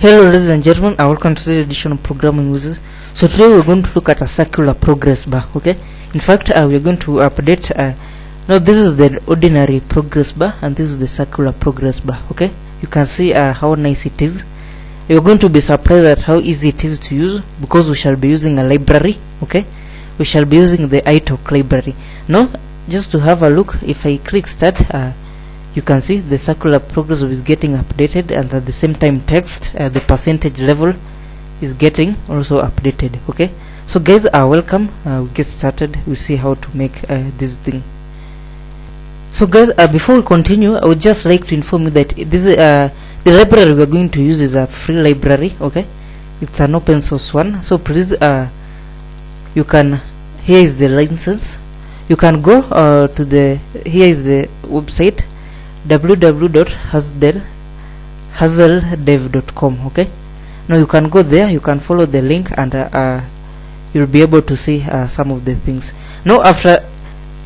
Hello ladies and gentlemen. And welcome to this edition of programming wizards. So today we're going to look at a circular progress bar okay? In fact uh, we're going to update uh, now this is the ordinary progress bar and this is the circular progress bar okay? You can see uh, how nice it is. You're going to be surprised at how easy it is to use because we shall be using a library okay? We shall be using the iTalk library. Now just to have a look if I click start uh, you can see the circular progress is getting updated and at the same time text uh, the percentage level is getting also updated okay? So guys are welcome. Uh, we get started. We see how to make uh, this thing. So guys uh, before we continue i would just like to inform you that this uh, the library we're going to use is a free library okay? It's an open source one. So please uh, you can here is the license. You can go uh, to the here is the website www.hazeldev.com okay? Now you can go there you can follow the link and uh, uh, you'll be able to see uh, some of the things. Now after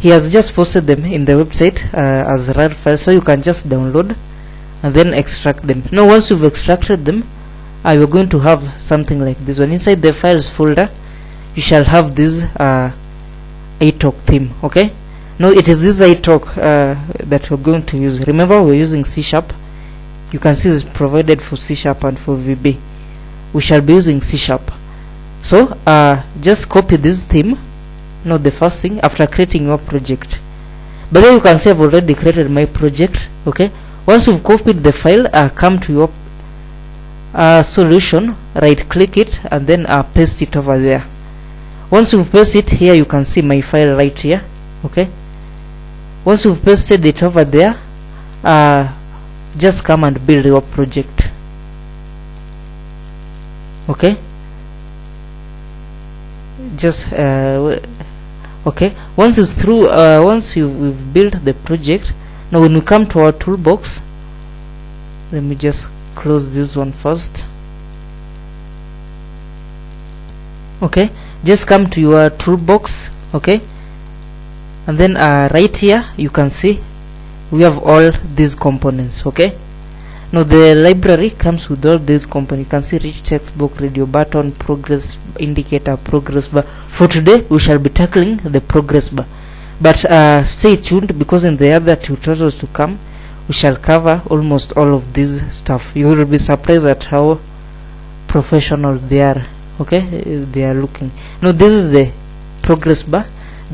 he has just posted them in the website uh, as RAR files so you can just download and then extract them. Now once you've extracted them uh, you're going to have something like this one. Inside the files folder you shall have this uh, theme okay now it is this iTalk uh, that we're going to use. Remember we're using c sharp? You can see it's provided for c sharp and for vb we shall be using c sharp. So uh, just copy this theme not the first thing after creating your project. But then you can see I've already created my project okay? Once you've copied the file uh, come to your uh, solution right click it and then uh, paste it over there. Once you've pasted it here you can see my file right here okay once you've pasted it over there uh, just come and build your project. Okay? Just uh, okay? Once it's through uh, once you, we've built the project now when we come to our toolbox let me just close this one first. Okay? Just come to your toolbox okay and then uh, right here you can see we have all these components okay? Now the library comes with all these components. You can see rich text book radio button progress indicator progress bar. For today we shall be tackling the progress bar. But uh, stay tuned because in the other tutorials to come we shall cover almost all of this stuff. You will be surprised at how professional they are okay? They are looking. Now this is the progress bar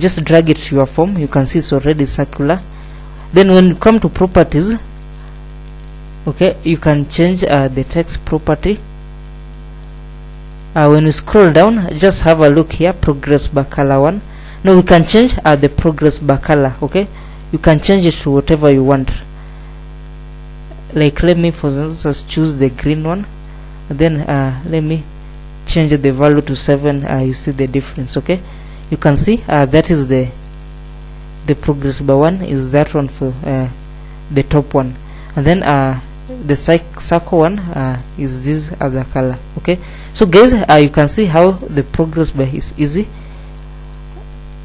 just drag it to your form. You can see it's already circular. Then when you come to properties okay you can change uh, the text property. Uh, when you scroll down just have a look here progress bar color one. Now we can change uh, the progress bar color okay? You can change it to whatever you want. Like let me for instance choose the green one. Then uh, let me change the value to 7 uh, you see the difference okay you can see uh, that is the the progress bar one is that one for uh, the top one. And then uh, the circle one uh, is this other color okay? So guys uh, you can see how the progress bar is easy.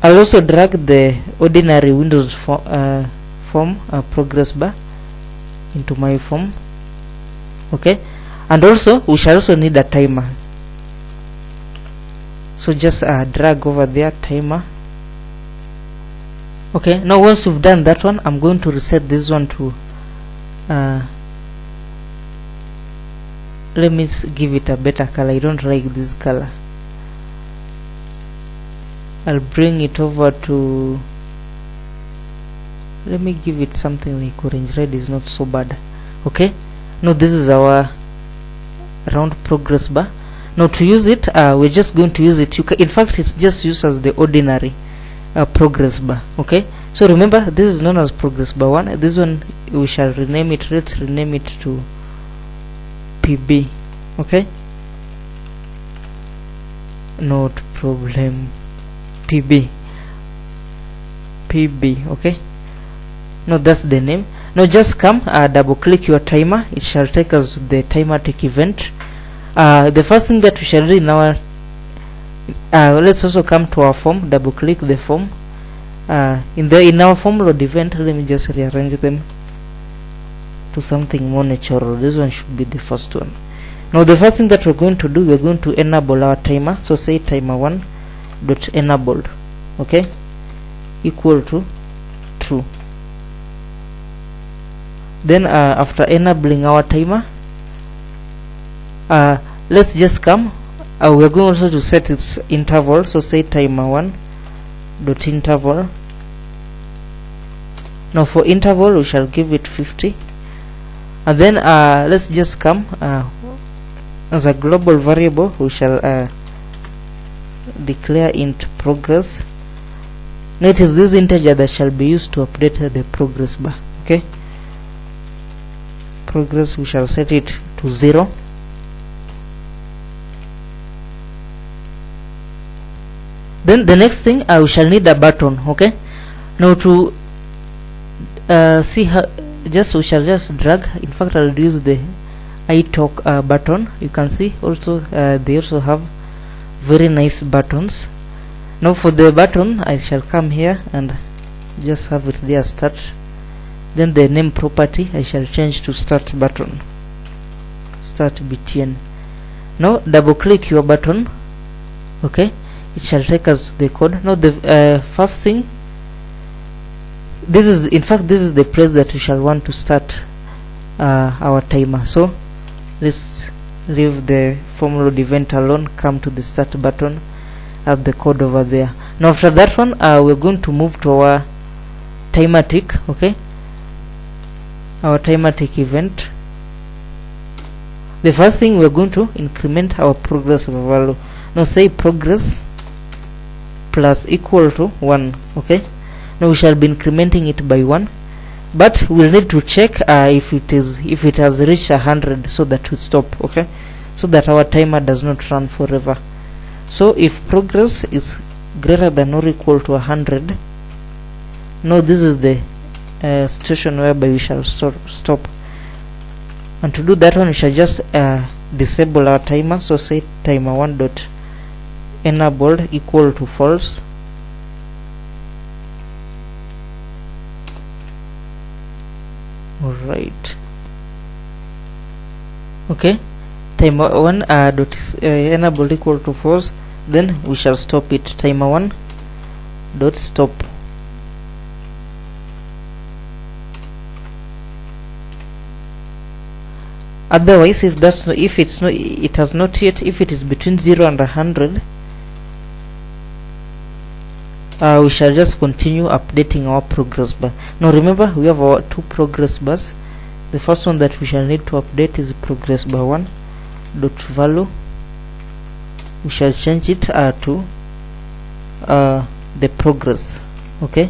I'll also drag the ordinary Windows fo uh, form uh, progress bar into my form okay? And also we shall also need a timer so just uh, drag over there timer. Okay now once you've done that one I'm going to reset this one to uh, let me give it a better color. I don't like this color. I'll bring it over to let me give it something like orange. Red is not so bad. Okay? Now this is our round progress bar now to use it uh, we're just going to use it. You in fact it's just used as the ordinary uh, progress bar okay? So remember this is known as progress bar one. This one we shall rename it let's rename it to pb okay? Not problem pb pb okay? No that's the name. Now just come uh, double click your timer. It shall take us to the timer tick event uh, the first thing that we shall do in our uh, let's also come to our form double click the form. Uh, in the in our form load event let me just rearrange them to something more natural. This one should be the first one. Now the first thing that we're going to do we're going to enable our timer. So say timer 1 dot enabled okay? Equal to true. Then uh, after enabling our timer uh, let's just come. Uh, we're going also to set its interval. So say timer 1 dot interval. Now for interval we shall give it 50 and then uh, let's just come uh, as a global variable we shall uh, declare int progress. Now it is this integer that shall be used to update the progress bar okay? Progress we shall set it to 0 then the next thing we shall need a button okay? Now to uh, see how just we shall just drag. In fact I'll use the iTalk uh, button. You can see also uh, they also have very nice buttons. Now for the button I shall come here and just have it there start. Then the name property I shall change to start button. Start btn now double click your button okay it shall take us to the code. Now the uh, first thing this is in fact this is the place that we shall want to start uh, our timer. So let's leave the form load event alone come to the start button have the code over there. Now after that one uh, we're going to move to our timer tick okay? Our timer tick event. The first thing we're going to increment our progress value. Now say progress plus equal to 1 okay? Now we shall be incrementing it by 1 but we'll need to check uh, if it is if it has reached a hundred so that we stop okay? So that our timer does not run forever. So if progress is greater than or equal to a hundred no this is the uh, situation whereby we shall stop, stop. And to do that one we shall just uh, disable our timer so say timer 1 dot enabled equal to false. Alright. Okay. Timer 1 uh, dot is, uh, enabled equal to false. Then we shall stop it. Timer 1 dot stop. Otherwise if no, if it's no it has not yet if it is between 0 and 100 uh, we shall just continue updating our progress bar now remember we have our two progress bars the first one that we shall need to update is progress bar 1 dot value. We shall change it uh, to uh, the progress okay?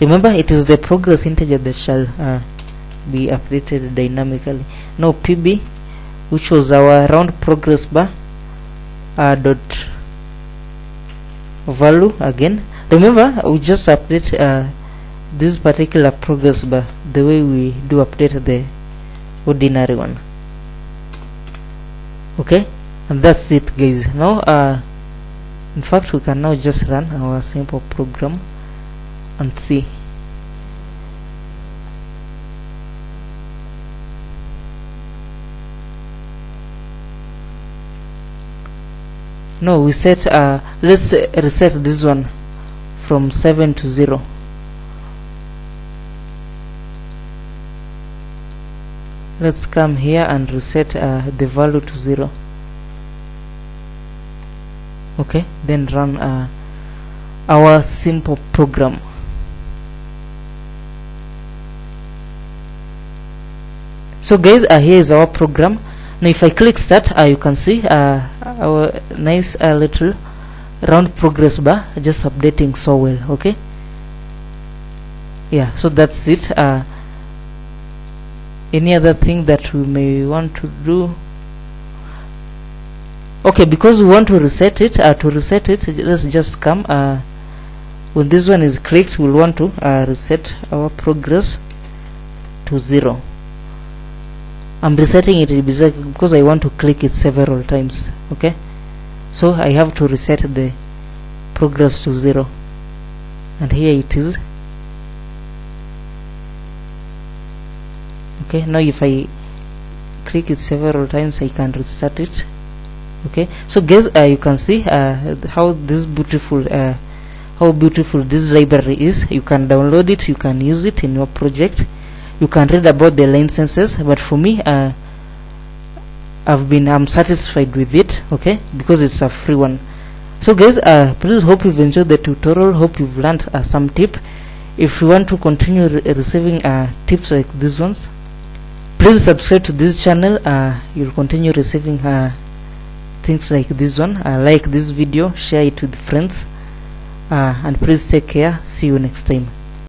Remember it is the progress integer that shall uh, be updated dynamically. Now pb which was our round progress bar uh, dot value again remember we just update uh, this particular progress bar the way we do update the ordinary one. Okay? And that's it guys. Now uh, in fact we can now just run our simple program and see. No we set uh, let's reset this one from 7 to 0 let's come here and reset uh, the value to 0 okay then run uh, our simple program. So guys uh, here is our program. Now if I click start uh, you can see uh, our nice uh, little round progress bar just updating so well okay? Yeah so that's it. Uh, any other thing that we may want to do? Okay because we want to reset it uh, to reset it let's just come uh, when this one is clicked we'll want to uh, reset our progress to zero. I'm resetting it because I want to click it several times okay so I have to reset the progress to zero. And here it is. Okay now if I click it several times I can restart it. Okay so guys uh, you can see uh, how this beautiful uh, how beautiful this library is. You can download it you can use it in your project. You can read about the licenses but for me uh, I've been I'm satisfied with it okay? Because it's a free one. So guys uh, please hope you've enjoyed the tutorial. Hope you've learned uh, some tip. If you want to continue re receiving uh, tips like these ones please subscribe to this channel. Uh, you'll continue receiving uh, things like this one. Uh, like this video share it with friends. And please take care. See you next time